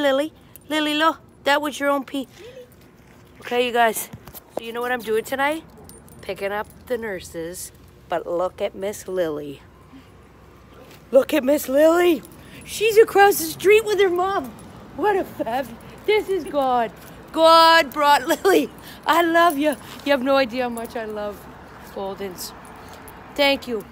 Lily. Lily, look. That was your own pee. Okay, you guys. So you know what I'm doing tonight? Picking up the nurses. But look at Miss Lily. Look at Miss Lily. She's across the street with her mom. What a fab. This is God. God brought Lily. I love you. You have no idea how much I love Goldens. Thank you.